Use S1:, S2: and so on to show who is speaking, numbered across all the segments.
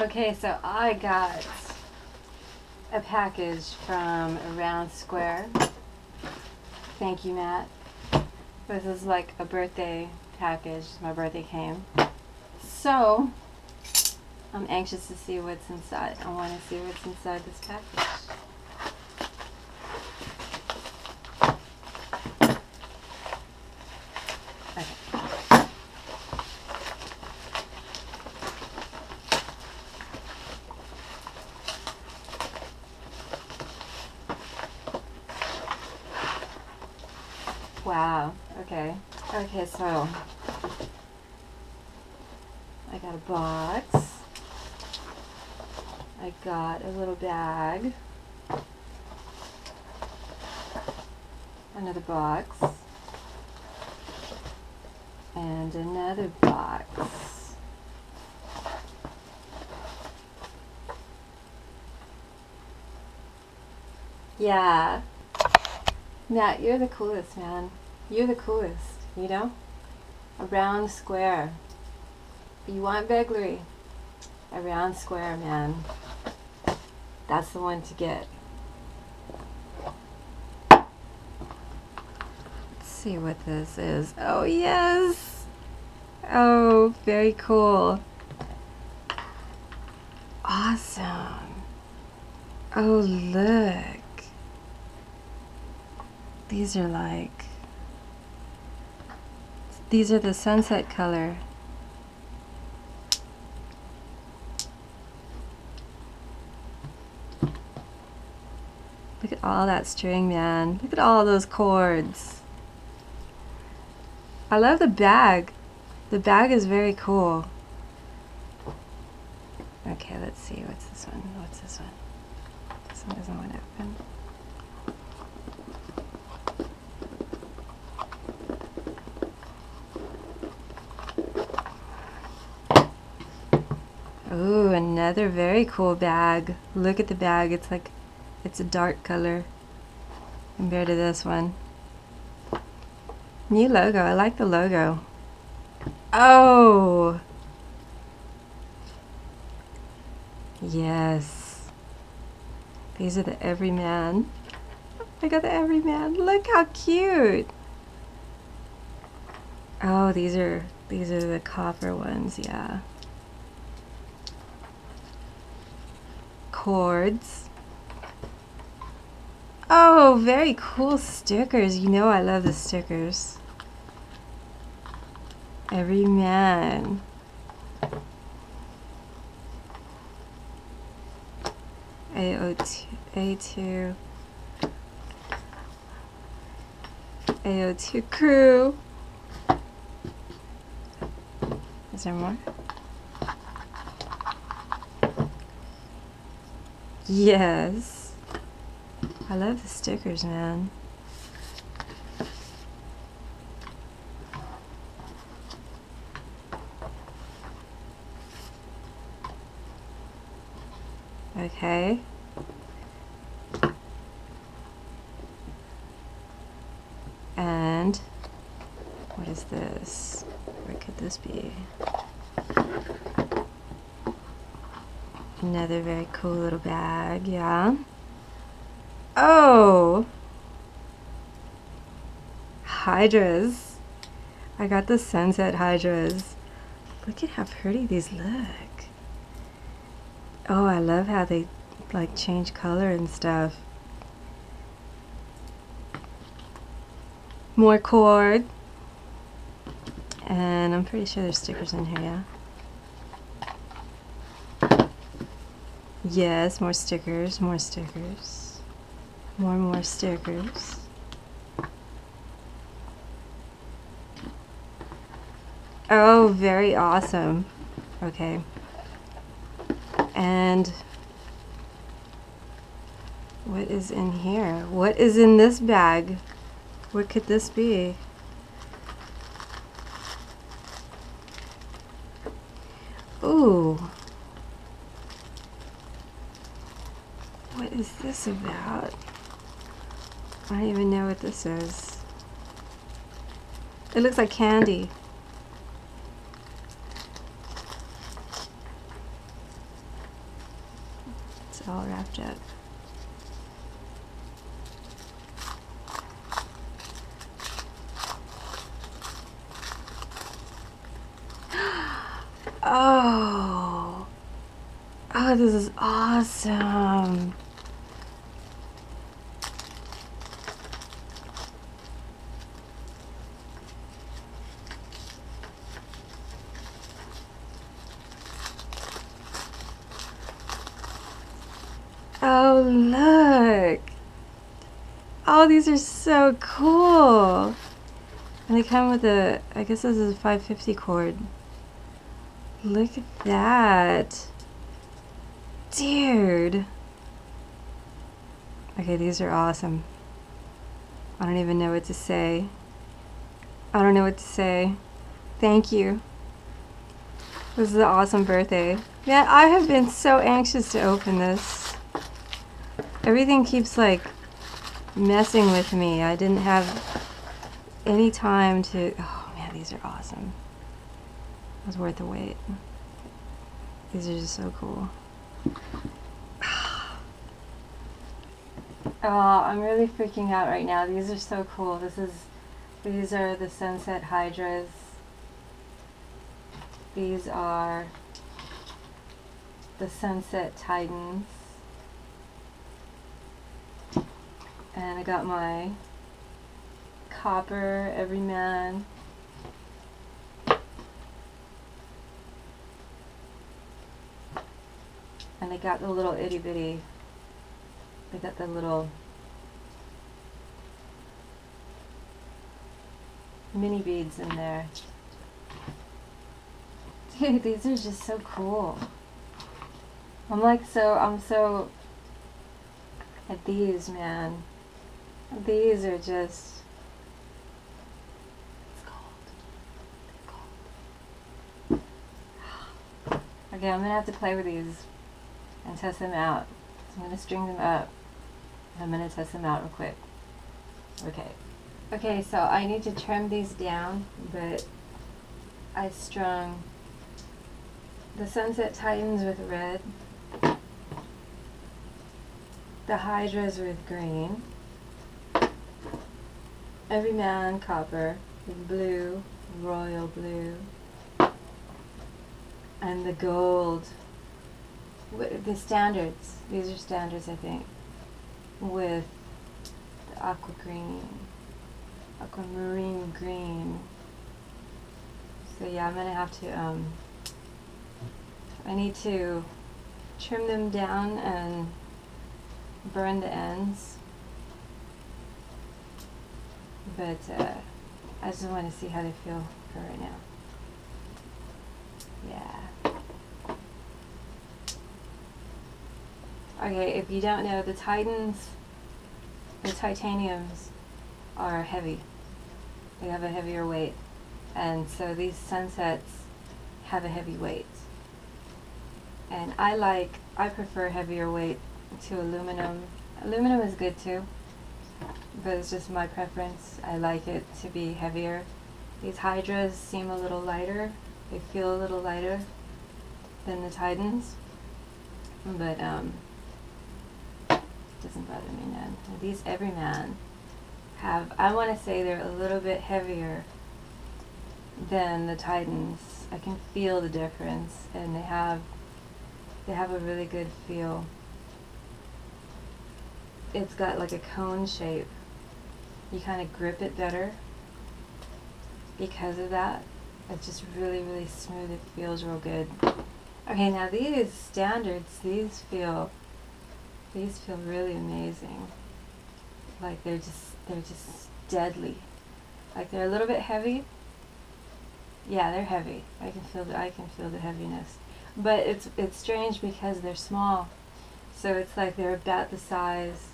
S1: Okay, so I got a package from Round Square. Thank you, Matt. This is like a birthday package. My birthday came. So, I'm anxious to see what's inside. I want to see what's inside this package. Okay. Wow. Okay. Okay, so I got a box. I got a little bag. Another box. And another box. Yeah. Matt, you're the coolest, man. You're the coolest, you know? Aroundsquare. You want begleri. A round square, man. That's the one to get. Let's see what this is. Oh, yes! Oh, very cool. Awesome. Oh, look. These are like. These are the sunset color. Look at all that string, man. Look at all those chords. I love the bag. The bag is very cool. Okay, let's see. What's this one? What's this one? This one doesn't want to open. Ooh, another very cool bag. Look at the bag. It's like, it's a dark color compared to this one. New logo. I like the logo. Oh! Yes. These are the Everyman. I got the Everyman. Look how cute! Oh, these are these are the copper ones, yeah. Chords. Oh, very cool stickers. You know I love the stickers. Every man. AO2, A2, AO2 crew. Is there more? Yes. I love the stickers, man. Okay. And what is this? Where could this be? Another very cool little bag, yeah. Oh! Hydras. I got the sunset hydras. Look at how pretty these look. Oh, I love how they like change color and stuff. More cord. And I'm pretty sure there's stickers in here, yeah? Yes, more stickers, more stickers. More and more stickers. Oh, very awesome. Okay. And what is in here? What is in this bag? What could this be? Ooh. What is this about? I don't even know what this is. It looks like candy. soft jet. Oh. Oh, this is awesome. Oh, look. Oh, these are so cool. And they come with a, I guess this is a 550 cord. Look at that. Dude. Okay, these are awesome. I don't even know what to say. I don't know what to say. Thank you. This is an awesome birthday. Yeah, I have been so anxious to open this. Everything keeps like messing with me. I didn't have any time to. Oh man, these are awesome. It was worth the wait. These are just so cool. Oh, I'm really freaking out right now. These are so cool. This is, these are the Sunset Hydras. These are the Sunset Titans. And I got my copper everyman. And I got the little itty bitty, I got the little mini beads in there. Dude, these are just so cool. I'm like so, I'm so at these, man. These are just. It's cold. It's cold. Okay, I'm gonna have to play with these and test them out. So I'm gonna string them up. I'm gonna test them out real quick. Okay. Okay, so I need to trim these down, but I strung the Sunset Titans with red, the Hydras with green, Everyman copper with blue, royal blue, and the gold, the standards, these are standards I think, with the aqua green, aquamarine green. So yeah, I'm gonna have to, um, I need to trim them down and burn the ends. But uh, I just want to see how they feel for right now. Yeah. Okay, if you don't know, the Titans, the titaniums are heavy. They have a heavier weight. And so these sunsets have a heavy weight. And I like, I prefer heavier weight to aluminum. Aluminum is good too, but it's just my preference. I like it to be heavier. These Hydras seem a little lighter. They feel a little lighter than the Titans, but um, doesn't bother me none. These Everyman have, I want to say they're a little bit heavier than the Titans. I can feel the difference, and they have they have a really good feel. It's got like a cone shape. You kind of grip it better because of that. It's just really, really smooth. It feels real good. Okay, now these standards, these feel, these feel really amazing. Like they're just, they're just deadly. Like they're a little bit heavy. Yeah, they're heavy. I can feel the, I can feel the heaviness. But it's it's strange because they're small. So it's like they're about the size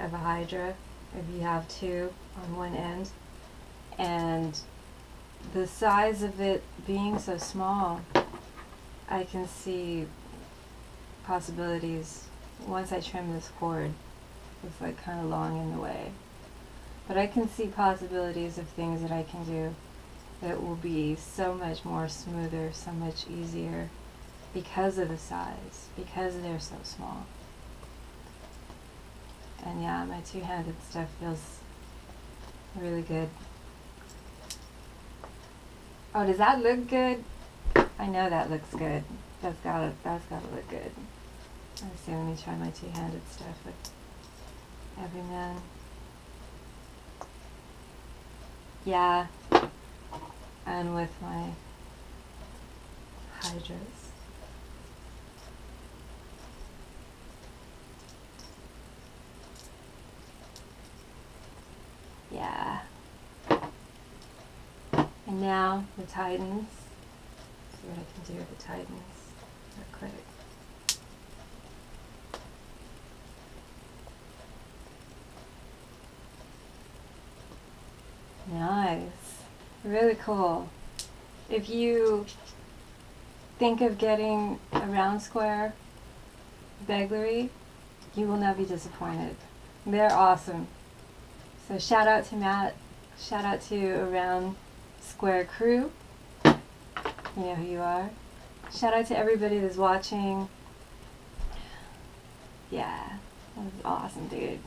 S1: of a hydra if you have two on one end. And the size of it being so small, I can see possibilities once I trim this cord. It's like kind of long in the way. But I can see possibilities of things that I can do that will be so much more smoother, so much easier because of the size, because they're so small. And yeah, my two-handed stuff feels really good. Oh, does that look good? I know that looks good. That's gotta, that's gotta look good. Let's see, let me try my two-handed stuff with every man. Yeah, and with my hydras. Yeah. And now the Titans. See what I can do with the Titans real quick. Nice. Really cool. If you think of getting a round square begleri, you will not be disappointed. They're awesome. So shout out to Matt, shout out to Around Square crew. You know who you are. Shout out to everybody that's watching. Yeah, that was awesome, dude.